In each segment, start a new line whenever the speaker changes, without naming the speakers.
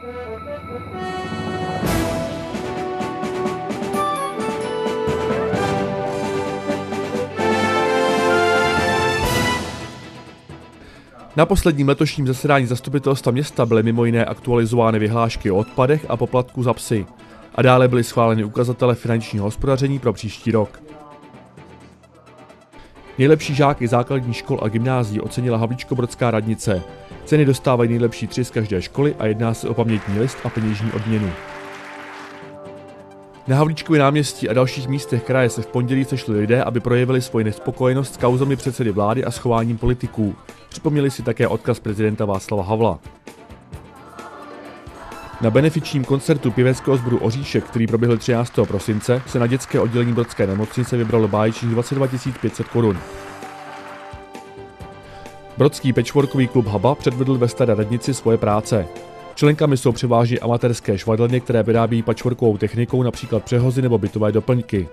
Na posledním letošním zasedání zastupitelstva města byly mimo jiné aktualizovány vyhlášky o odpadech a poplatku za psy. A dále byly schváleny ukazatele finančního hospodaření pro příští rok. Nejlepší žáky základních škol a gymnázií ocenila Havlíčko-Brodská radnice. Ceny dostávají nejlepší tři z každé školy a jedná se o pamětní list a peněžní odměnu. Na Havlíčkově náměstí a dalších místech kraje se v pondělí sešli lidé, aby projevili svoji nespokojenost s kauzami předsedy vlády a schováním politiků. Připomněli si také odkaz prezidenta Václava Havla. Na benefičním koncertu pěveckého sboru Oříšek, který proběhl 13. prosince, se na dětské oddělení Brodské nemocnice vybralo báječných 22 500 korun. Brodský pečvorkový klub Haba předvedl ve staré radnici svoje práce. Členkami jsou převážně amatérské švadlně, které vyrábí pačvorkovou technikou, například přehozy nebo bytové doplňky.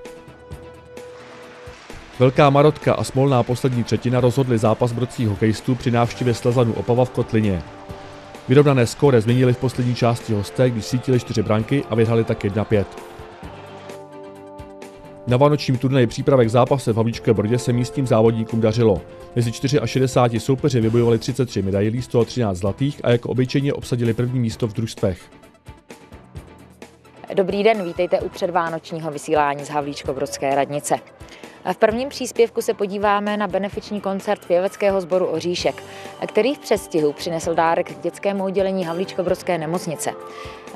Velká Marotka a smolná poslední třetina rozhodli zápas brodských hokejistů při návštěvě Slezanu Opava v Kotlině. Vyrovnané skóre změnili v poslední části hosté, když sítili čtyři branky a vyhrali tak 1-5. Na vánočním turnaji přípravek zápase v Havlíčké Brodě se místním závodníkům dařilo. Mezi 4 a 60 soupeři vybojovali 33 medailí, z toho 13 zlatých a jako obyčejně obsadili první místo v družstvech.
Dobrý den, vítejte u předvánočního vysílání z Havlíčko-Brodské radnice. V prvním příspěvku se podíváme na benefiční koncert pěveckého sboru Oříšek, který v přestihu přinesl dárek k dětskému oddělení Havlíčko-Brodské nemocnice.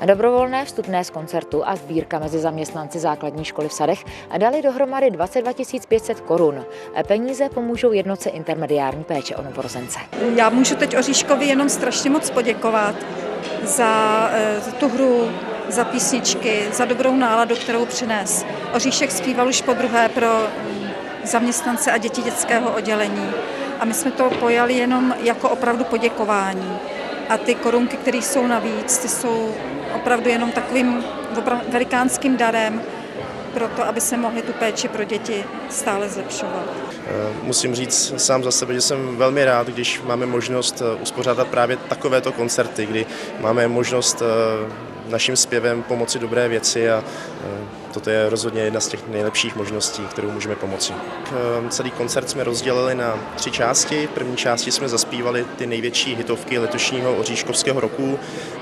Dobrovolné vstupné z koncertu a sbírka mezi zaměstnanci základní školy v Sadech dali dohromady 22 500 korun. Peníze pomůžou jednoce intermediární péče o novorozence.
Já můžu teď Oříškovi jenom strašně moc poděkovat za, eh, za tu hru, za písničky, za dobrou náladu, kterou přines. Oříšek zpíval už po druhé pro zaměstnance a děti dětského oddělení. A my jsme to pojali jenom jako opravdu poděkování. A ty korunky, které jsou navíc, ty jsou opravdu jenom takovým velikánským darem pro to, aby se mohli tu péči pro děti stále zlepšovat.
Eh, musím říct sám za sebe, že jsem velmi rád, když máme možnost eh, uspořádat právě takovéto koncerty, kdy máme možnost eh, naším zpěvem pomoci dobré věci a toto je rozhodně jedna z těch nejlepších možností, kterou můžeme pomoci. Celý koncert jsme rozdělili na tři části. V první části jsme zaspívali ty největší hitovky letošního oříškovského roku.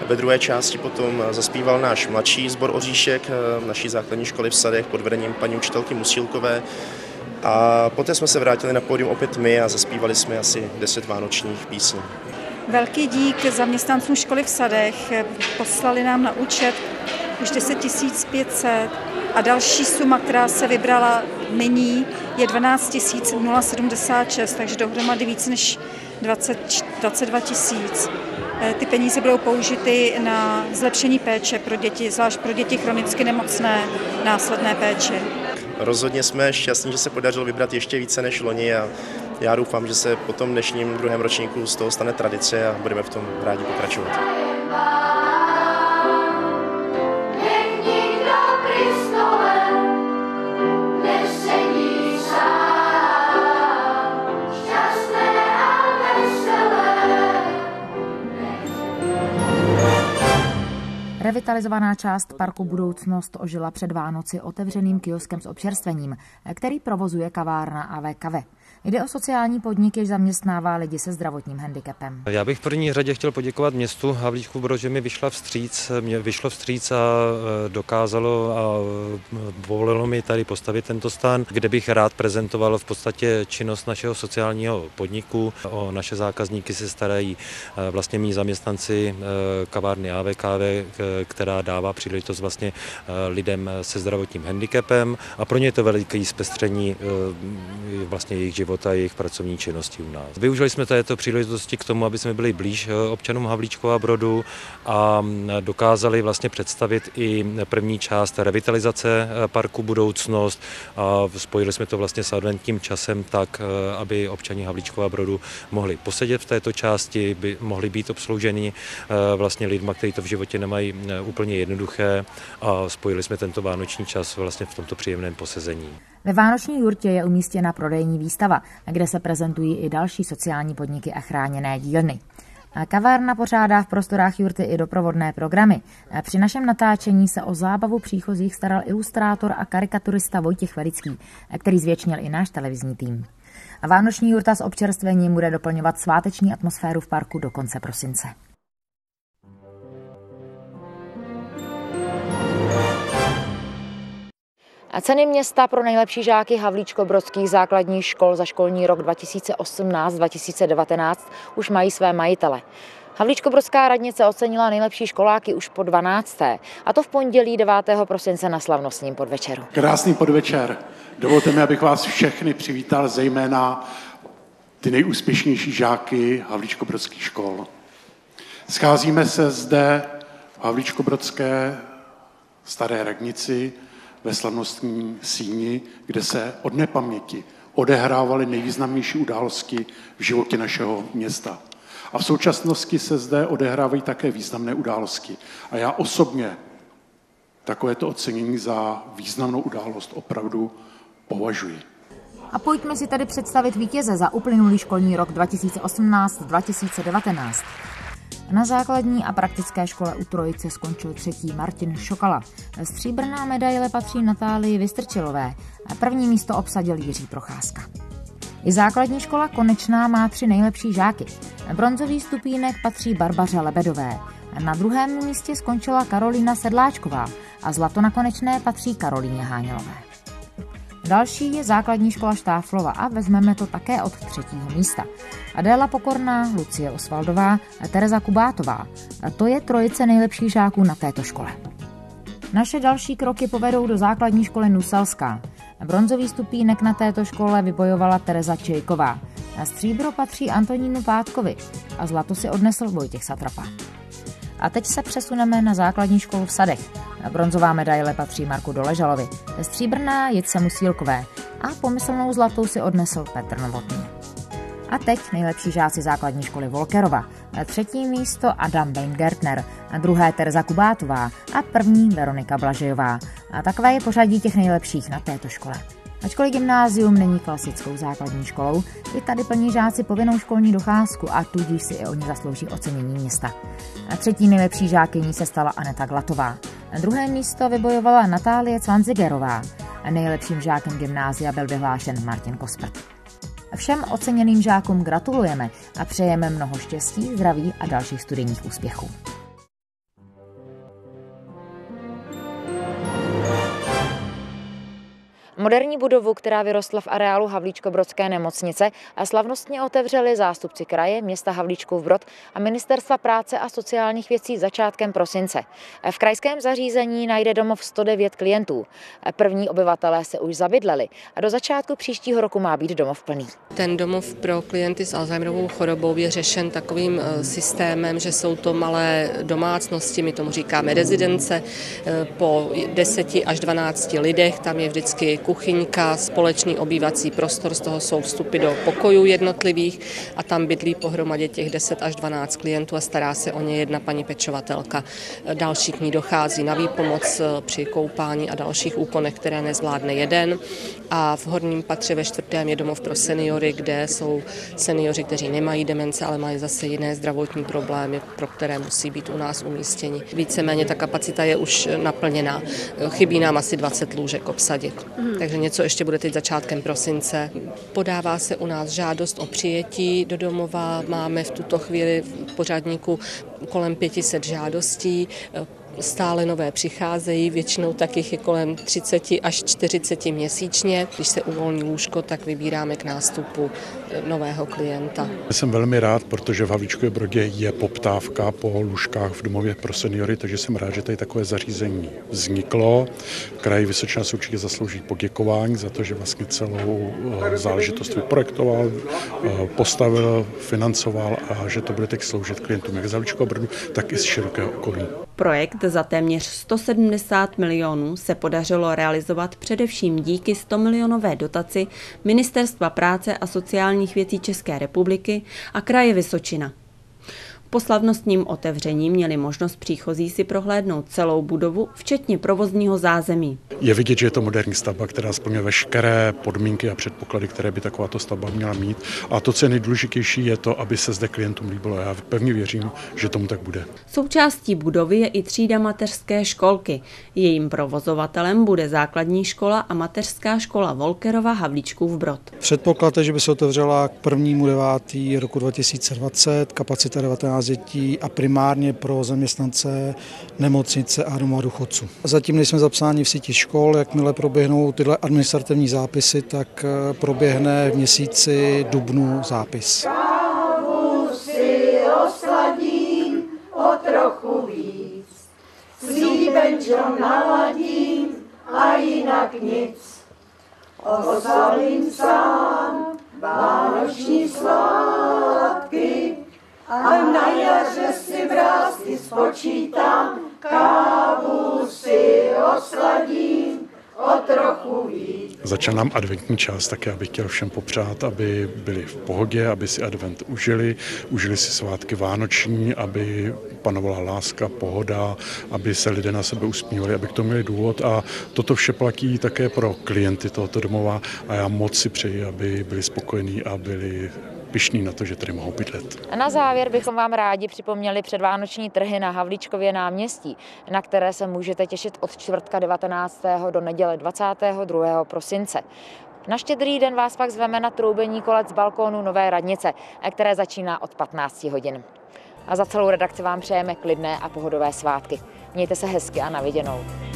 Ve druhé části potom zaspíval náš mladší sbor Oříšek naší základní školy v Sadech pod vedením paní učitelky Musílkové. A poté jsme se vrátili na pódium opět my a zaspívali jsme asi 10 vánočních písní.
Velký dík zaměstnancům školy v Sadech. Poslali nám na účet už 10 500 a další suma, která se vybrala nyní, je 12 076, takže dohromady víc než 20, 22 tisíc. Eh, ty peníze budou použity na zlepšení péče pro děti, zvlášť pro děti chronicky nemocné, následné péče.
Rozhodně jsme šťastní, že se podařilo vybrat ještě více než loni a já doufám, že se po tom dnešním druhém ročníku z toho stane tradice a budeme v tom rádi pokračovat.
Revitalizovaná část parku Budoucnost ožila před Vánoci otevřeným kioskem s občerstvením, který provozuje kavárna AV Kave. Jde o sociální podnik, jež zaměstnává lidi se zdravotním handicapem.
Já bych v první řadě chtěl poděkovat městu Havlíčku Brod, že mi vyšla vstříc, mě vyšlo vstříc a e, dokázalo a e, povolilo mi tady postavit tento stan, kde bych rád prezentoval v podstatě činnost našeho sociálního podniku. O naše zákazníky se starají e, vlastně mý zaměstnanci kavárny AVKV, která dává příležitost vlastně lidem se zdravotním handicapem a pro ně je to veliký zpestření vlastně jejich života jejich pracovní činnosti u nás. Využili jsme této příležitosti k tomu, aby jsme byli blíž eh, občanům Havlíčkova Brodu a mm, dokázali vlastně představit i první část revitalizace eh, parku Budoucnost a spojili jsme to vlastně s adventním časem tak, eh, aby občani Havlíčkova Brodu mohli posedět v této části, by mohli být obslouženi vlastně lidma, kteří to v životě nemají úplně jednoduché a spojili jsme tento vánoční čas vlastně v tomto příjemném posezení.
Ve Vánoční jurtě je umístěna prodejní výstava, kde se prezentují i další sociální podniky a chráněné dílny. Kavárna pořádá v prostorách Jurty i doprovodné programy. Při našem natáčení se o zábavu příchozích staral ilustrátor a karikaturista Vojtěch Velický, který zvětšnil i náš televizní tým. Vánoční jurta s občerstvením bude doplňovat sváteční atmosféru v parku do konce prosince. A ceny města pro nejlepší žáky Havlíčko-Brodských základních škol za školní rok 2018-2019 už mají své majitele. Havlíčko-Brodská radnice ocenila nejlepší školáky už po 12. A to v pondělí 9. prosince na slavnostním podvečeru.
Krásný podvečer. Dovolte mi, abych vás všechny přivítal, zejména ty nejúspěšnější žáky Havlíčko-Brodských škol. Scházíme se zde v Havlíčko-Brodské staré radnici, ve slavnostní síni, kde se od nepaměti odehrávaly nejvýznamnější události v životě našeho města. A v současnosti se zde odehrávají také významné události. A já osobně takovéto ocenění za významnou událost opravdu považuji.
A pojďme si tady představit vítěze za uplynulý školní rok 2018-2019. Na základní a praktické škole u Trojice skončil třetí Martin Šokala. Stříbrná medaile patří Natálii Vystrčilové a první místo obsadil Jiří Procházka. I základní škola Konečná má tři nejlepší žáky. Bronzový stupínek patří Barbaře Lebedové. Na druhém místě skončila Karolína Sedláčková a zlato na konečné patří Karolíně Hánělové. Další je základní škola Štáflova a vezmeme to také od třetího místa. Adéla Pokorná, Lucie Osvaldová a Tereza Kubátová. A to je trojice nejlepších žáků na této škole. Naše další kroky povedou do základní školy Nuselská. Bronzový stupínek na této škole vybojovala Tereza Čejková. A stříbro patří Antonínu Pátkovi a zlato si odnesl Vojtěch Satrapa. A teď se přesuneme na základní školu v Sadech. Bronzová medaile patří Marku Doležalovi, stříbrná Jitce Musílkové a pomyslnou zlatou si odnesl Petr Novotný. A teď nejlepší žáci základní školy Volkerova. Třetí místo Adam Weingertner, druhé Terza Kubátová a první Veronika Blažejová. A takové je pořadí těch nejlepších na této škole. Ačkoliv gymnázium není klasickou základní školou, i tady plní žáci povinnou školní docházku a tudíž si i oni zaslouží ocenění města. A třetí nejlepší žákyní se stala Aneta Glatová. Na druhé místo vybojovala Natálie Cvanzigerová. A nejlepším žákem gymnázia byl vyhlášen Martin Kospert. Všem oceněným žákům gratulujeme a přejeme mnoho štěstí, zdraví a dalších studijních úspěchů. Moderní budovu, která vyrostla v areálu Havlíčko-Brodské nemocnice, a slavnostně otevřeli zástupci kraje, města Havlíčkův Brod a Ministerstva práce a sociálních věcí začátkem prosince. V krajském zařízení najde domov 109 klientů. První obyvatelé se už zabydleli a do začátku příštího roku má být domov plný.
Ten domov pro klienty s Alzheimerovou chorobou je řešen takovým eh, systémem, že jsou to malé domácnosti, my tomu říkáme rezidence, eh, po 10 až 12 lidech, tam je vždycky kuchyňka, společný obývací prostor, z toho jsou vstupy do pokojů jednotlivých a tam bydlí pohromadě těch 10 až 12 klientů a stará se o ně jedna paní pečovatelka. Další k ní dochází na výpomoc eh, při koupání a dalších úkonech, které nezvládne jeden. A v horním patře ve čtvrtém je domov pro seniory, kde jsou seniori, kteří nemají demence, ale mají zase jiné zdravotní problémy, pro které musí být u nás umístěni. Víceméně ta kapacita je už naplněná. Chybí nám asi 20 lůžek obsadit. Mm takže něco ještě bude teď začátkem prosince. Podává se u nás žádost o přijetí do domova, máme v tuto chvíli v pořádníku kolem 500 žádostí stále nové přicházejí, většinou takých je kolem 30 až 40 měsíčně. Když se uvolní lůžko, tak vybíráme k nástupu eh, nového klienta.
Jsem velmi rád, protože v Havlíčkově Brodě je poptávka po lůžkách v domově pro seniory, takže jsem rád, že tady takové zařízení vzniklo. Kraj Vysočina se určitě zaslouží poděkování za to, že vlastně celou eh, záležitost vyprojektoval, eh, postavil, financoval a že to bude teď sloužit klientům jak z Havlíčkova Brodu, tak i z širokého okolí.
Projekt za téměř 170 milionů se podařilo realizovat především díky 100 milionové dotaci Ministerstva práce a sociálních věcí České republiky a kraje Vysočina. Po slavnostním otevření měli možnost příchozí si prohlédnout celou budovu, včetně provozního zázemí.
Je vidět, že je to moderní stavba, která splňuje veškeré podmínky a předpoklady, které by takováto stavba měla mít. A to, co je nejdůležitější, je to, aby se zde klientům líbilo. Já pevně věřím, že tomu tak bude.
Součástí budovy je i třída mateřské školky. Jejím provozovatelem bude základní škola a mateřská škola Volkerova Havlíčkův Brod.
Předpoklad je, že by se otevřela k 1. 9. roku 2020, kapacita 19 dětí a primárně pro zaměstnance nemocnice a doma důchodců. Zatím nejsme zapsáni v síti škol, jakmile proběhnou tyhle administrativní zápisy, tak eh, proběhne v měsíci dubnu zápis.
Osalím sám vánoční svátky a na jaře si vrázky spočítám, kávu si osladím o trochu víc.
Začal nám adventní čas, tak já bych chtěl všem popřát, aby byli v pohodě, aby si advent užili, užili si svátky vánoční, aby panovala láska, pohoda, aby se lidé na sebe usmívali, aby k tomu měli důvod a toto vše platí také pro klienty tohoto domova a já moc si přeji, aby byli spokojení a byli pišní na to, že tady mohou bydlet.
A na závěr bychom vám rádi připomněli předvánoční trhy na Havlíčkově náměstí, na které se můžete těšit od čtvrtka 19. do neděle 22. prosince. Na štědrý den vás pak zveme na troubení kolec z balkónu Nové radnice, které začíná od 15 hodin. A za celou redakci vám přejeme klidné a pohodové svátky. Mějte se hezky a naviděnou.